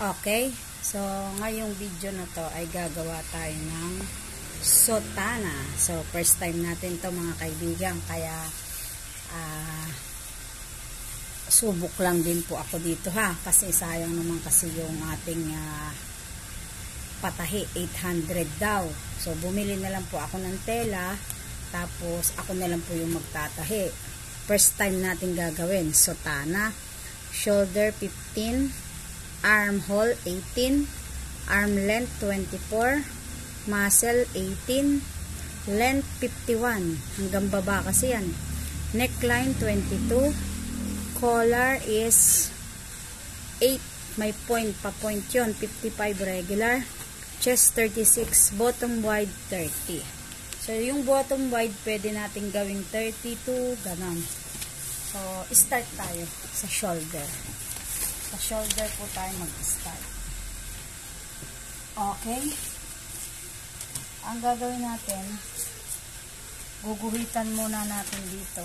Okay, so ngayong video na to ay gagawa tayo ng sotana. So first time natin to mga kaibigan kaya uh, subok lang din po ako dito ha kasi sayang naman kasi yung ating uh, patahi 800 daw. So bumili na lang po ako ng tela tapos ako na lang po yung magtatahi. First time natin gagawin sotana, shoulder 15 armhole 18, arm length 24, muscle 18, length 51, hanggang baba kasi yan. Neckline 22, collar is 8, may point pa point yun, 55 regular, chest 36, bottom wide 30. So, yung bottom wide, pwede natin gawing 32, ganun. So, start tayo sa shoulder. Sa shoulder po tayo mag-start. Okay. Ang gagawin natin, guguhitan muna natin dito.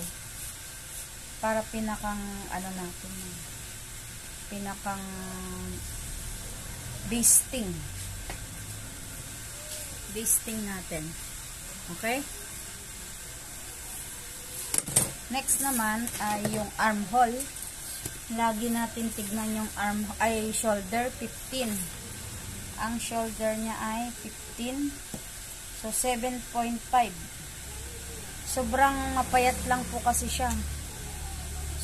Para pinakang, ano natin, pinakang basting. Basting natin. Okay? Next naman ay yung armhole lagi natin tignan yung arm ay shoulder 15 ang shoulder niya ay 15 so 7.5 sobrang mapayat lang po kasi siya.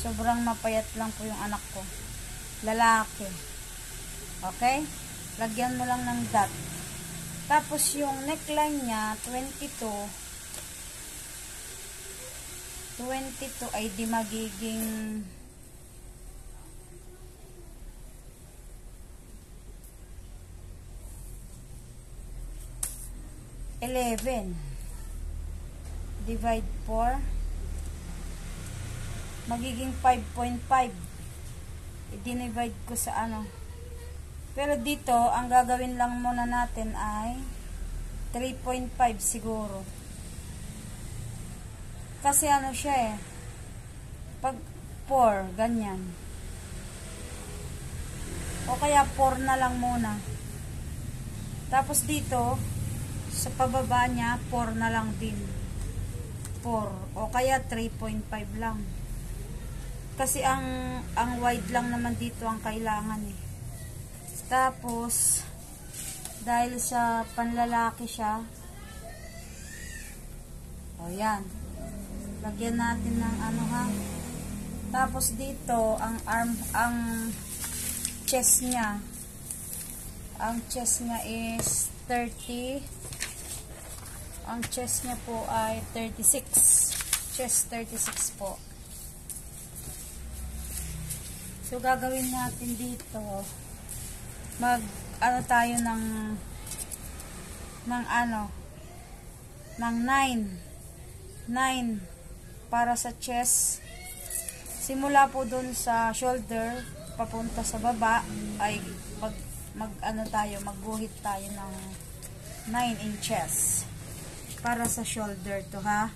Sobrang mapayat lang po yung anak ko. Lalaki. Okay? Lagyan mo lang ng dot. Tapos yung neckline niya 22 22 ay di magiging 11 divide 4 magiging 5.5 i-divide ko sa ano. Pero dito ang gagawin lang muna natin ay 3.5 siguro. Kasi ano siya eh pag 4 ganyan. O kaya 4 na lang muna. Tapos dito sa pababa niya, 4 na lang din. 4. O kaya 3.5 lang. Kasi ang ang wide lang naman dito ang kailangan eh. Tapos, dahil sa panlalaki siya, o yan. Lagyan natin ng ano ha. Tapos dito, ang arm, ang chest niya, ang chest niya is 30 ang chest niya po ay 36. Chest 36 po. So, gagawin natin dito, mag, ano tayo ng, ng ano, ng 9. 9 para sa chest. Simula po dun sa shoulder, papunta sa baba, ay mag, mag ano tayo, magguhit tayo ng 9 inches para sa shoulder to ha?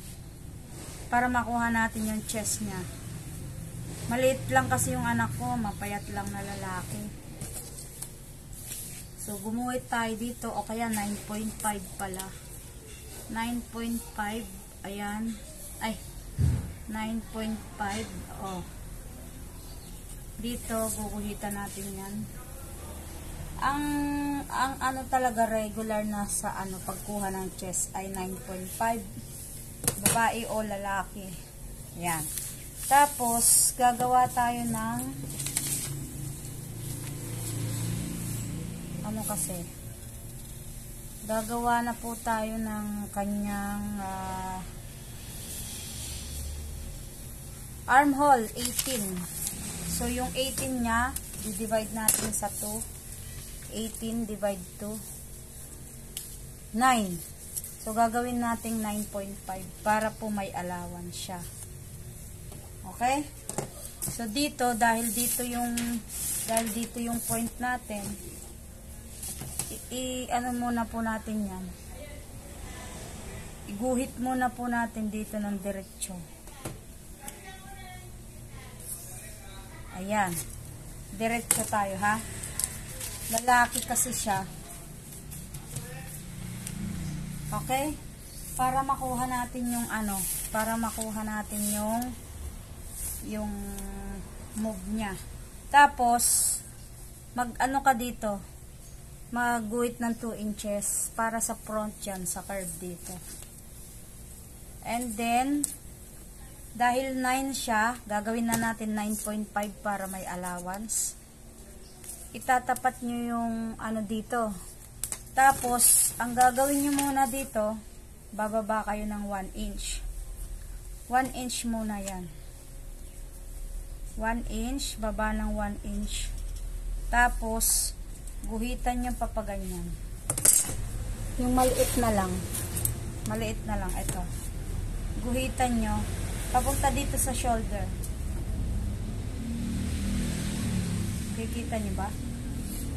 Para makuha natin yung chest niya. Maliit lang kasi yung anak ko mapayat lang na lalaki. So gumuhit tayo dito o kaya 9.5 pala. 9.5 ayan. Ay 9.5 oh. Dito guguhitan natin yan ang ang ano talaga regular na sa ano pagkuha ng chest ay 9.5 babae o lalaki. Yan. Tapos gagawa tayo ng ano kasi gagawa na po tayo ng kanyang uh, armhole 18 so yung 18 nya di-divide natin sa 2 18 divide to 9. So, gagawin natin 9.5 para po may allowance siya. Okay? So, dito, dahil dito yung dahil dito yung point natin, i-ano muna po natin yan. Iguhit muna po natin dito ng diretsyo. Ayan. Diretso tayo, ha? Lalaki kasi siya. Okay? Para makuha natin yung ano, para makuha natin yung yung move niya. Tapos, mag ano ka dito, mag-guhit ng 2 inches para sa front yan, sa curve dito. And then, dahil 9 siya, gagawin na natin 9.5 para may allowance. Itatapat nyo yung ano dito. Tapos, ang gagawin nyo muna dito, bababa kayo ng 1 inch. 1 inch muna yan. 1 inch, baba ng 1 inch. Tapos, guhitan nyo papaganyan. Yung maliit na lang. Maliit na lang, ito. Guhitan nyo, papunta dito sa shoulder. Kikita nyo ba?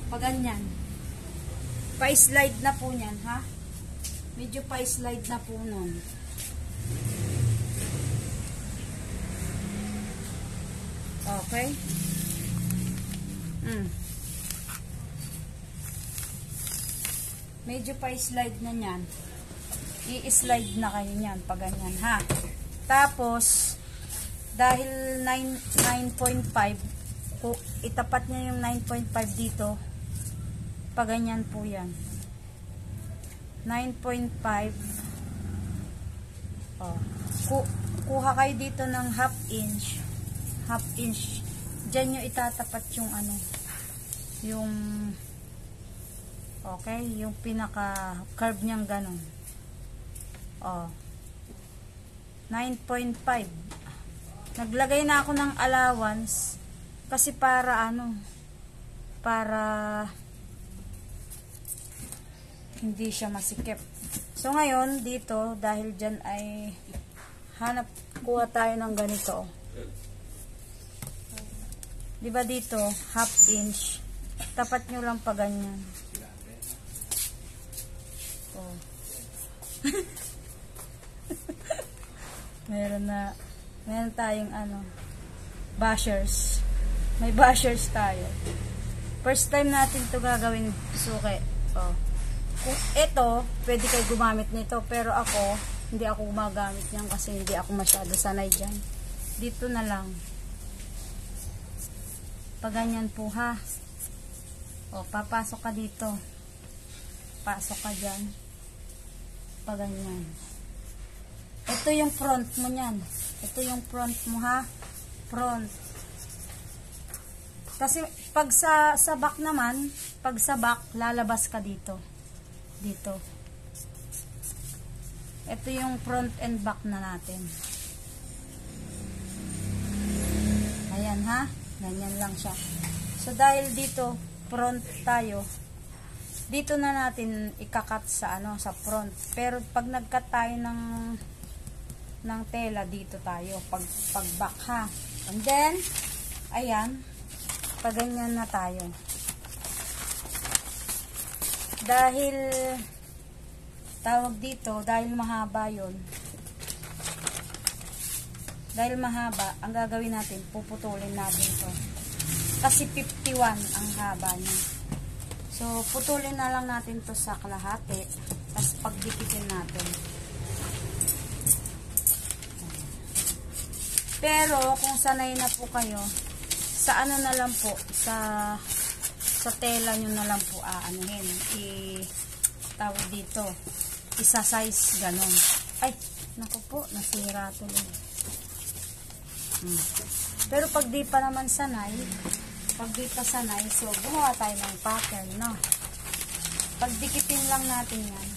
Paganyan. Pa-slide na po niyan, ha? Medyo pa-slide na po nun. Okay? Mm. Medyo pa-slide na niyan. I-slide na kayo niyan pag ganyan, ha? Tapos, dahil 9.5, itapat niya yung 9.5 dito, pag ganyan po yan. 9.5 oh. Ku kuha kayo dito ng half inch. Half inch. Dyan nyo itatapat yung ano yung okay yung pinaka curve nyang ganon oh. 9.5 naglagay na ako ng allowance kasi para ano para hindi siya masikip. So, ngayon, dito, dahil dyan ay hanap, kuha tayo ng ganito. Di ba dito, half inch. Tapat nyo lang pa ganyan. Oh. meron na, meron tayong ano, bashers. May bashers tayo. First time natin to gagawin suke. Oh ito, pwede kayo gumamit nito. Pero ako, hindi ako gumagamit niyan kasi hindi ako masyado sanay dyan. Dito na lang. Paganyan po ha. O, papasok ka dito. Pasok ka dyan. Paganyan. Ito yung front mo niyan. Ito yung front mo ha. Front. Kasi pag sa, sa back naman, pag sa back, lalabas ka dito dito. Ito yung front and back na natin. Ayan ha. Ganyan lang siya. So dahil dito front tayo, dito na natin ikakat sa ano sa front. Pero pag nagkat tayo ng ng tela dito tayo pag pag back ha. And then ayan, pag ganyan na tayo. Dahil tawag dito dahil mahaba yon dahil mahaba ang gagawin natin puputulin natin to. Kasi 51 ang haba niya. So putulin na lang natin to sa kalahati tapos pagdikitin natin. Pero kung sanay na po kayo sa ano na lang po sa sa tela nyo na lang po aanuhin. I, tawag dito. Isa size ganon. Ay, naku po, nasira tuloy. Hmm. Pero pag di pa naman sanay, pag di pa sanay, so gumawa tayo ng pattern, no? Pag dikitin lang natin yan.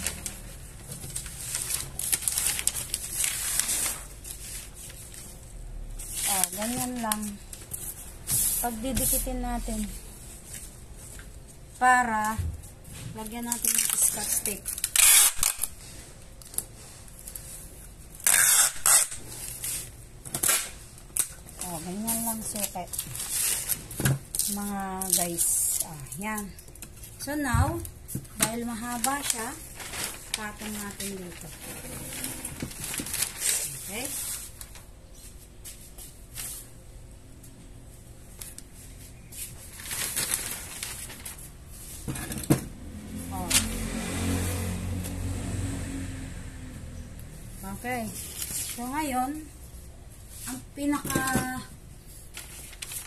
Oh, ganyan lang. Pag didikitin natin, para lagyan natin ng scotch tape. Oh, ganyan lang sukat. Mga guys. Ah, yan. So now, dahil mahaba siya, patong natin dito. Okay? Oh. Okay. So, ngayon, ang pinaka,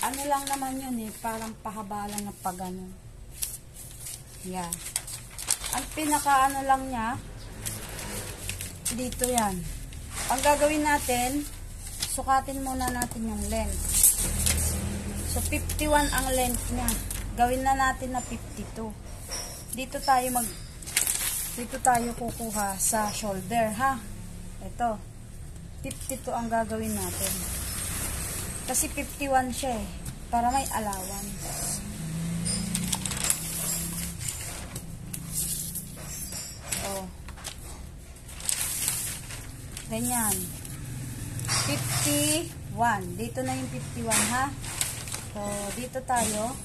ano lang naman yun eh, parang pahaba lang na pag ano. Yeah. Ang pinaka ano lang niya, dito yan. Ang gagawin natin, sukatin muna natin yung length. So, 51 ang length niya. Gawin na natin na 52. Dito tayo mag, dito tayo kukuha sa shoulder, ha? Ito. 52 ang gagawin natin. Kasi 51 siya eh. Para may allowance. Oh. Ganyan. 51. Dito na yung 51 ha. So, dito tayo.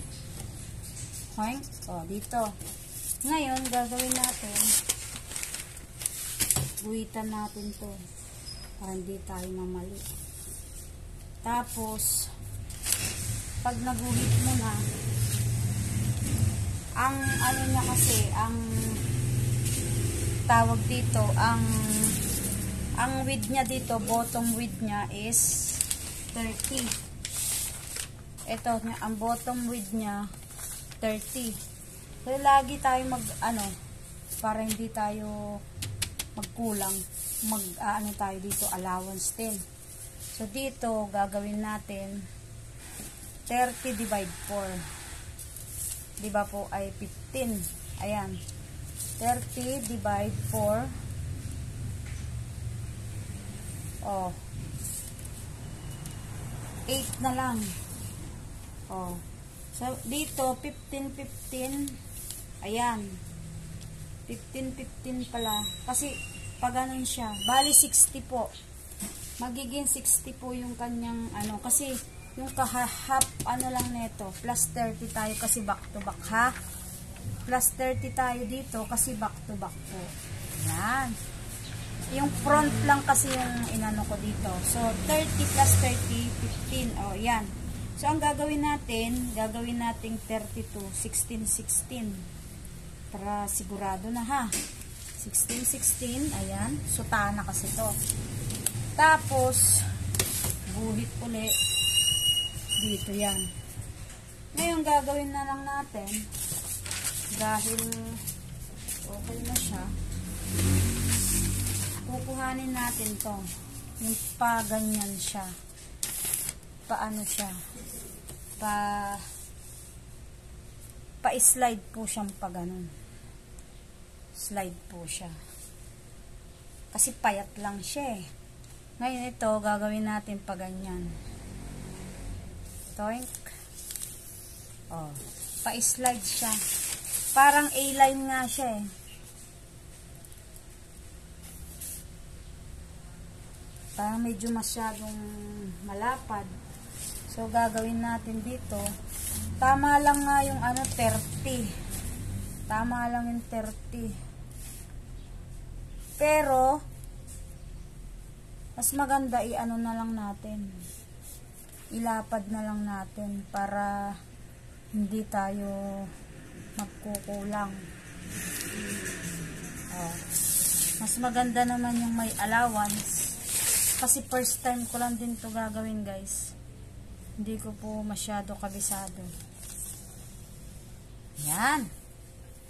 Hoink. Oh, dito. Ngayon, gagawin natin. Guhitan natin to. Para hindi tayo mamali. Tapos, pag naguhit mo na, ang ano niya kasi, ang tawag dito, ang ang width niya dito, bottom width niya is 30. Ito, ang bottom width niya 30. So, lagi tayo mag, ano, para hindi tayo magkulang, mag, uh, ano tayo dito, allowance din. So, dito, gagawin natin 30 divide 4. Diba po, ay 15. Ayan. 30 divide 4 oh 8 na lang oh so dito 15 15 ayan 15 15 pala kasi pag ganun siya bali 60 po magiging 60 po yung kanyang ano kasi yung kahahap ano lang neto plus 30 tayo kasi back to back ha plus 30 tayo dito kasi back to back po. Yan. Yung front lang kasi yung inano ko dito. So, 30 plus 30, 15. O, oh, yan. So, ang gagawin natin, gagawin natin 32, 16, 16. Para sigurado na ha. 16, 16. Ayan. Suta na kasi to. Tapos, guhit uli. Dito yan. Ngayon, gagawin na lang natin dahil okay na siya kukuhanin natin to yung pa ganyan siya paano siya? Pa pa slide po siyang pa ganun slide po siya. Kasi payat lang siya eh. Ngayon ito gagawin natin pa ganyan. Toink. Oh pa slide siya. Parang A-line nga siya eh. Parang medyo masyadong malapad. So, gagawin natin dito. Tama lang nga yung ano, 30. Tama lang yung 30. Pero, mas maganda i-ano na lang natin. Ilapad na lang natin para hindi tayo magkukulang. Oh. Mas maganda naman yung may allowance. Kasi first time ko lang din to gagawin guys. Hindi ko po masyado kabisado. Yan.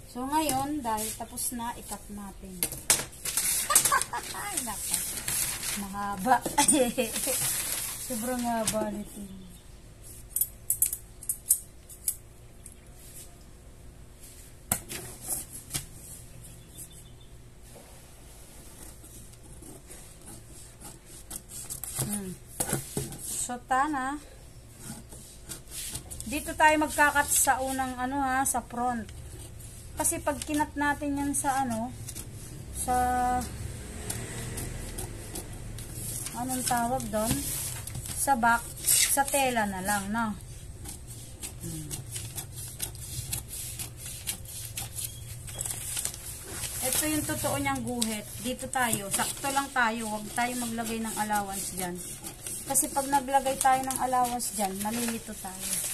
So ngayon, dahil tapos na, ikat natin. Ay, naka. Mahaba. Sobrang haba nito. So, tana. Dito tayo magkakat sa unang ano ha, sa front. Kasi pag kinat natin yan sa ano, sa anong tawag doon? Sa back, sa tela na lang, no? Ito yung totoo niyang guhit. Dito tayo. Sakto lang tayo. Huwag tayo maglagay ng allowance dyan. Kasi pag naglagay tayo ng allowance dyan, malilito tayo.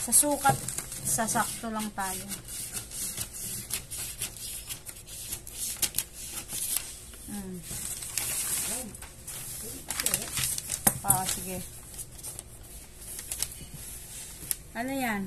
Sa sukat, sasakto lang tayo. Mm. Ah, sige. Ano yan?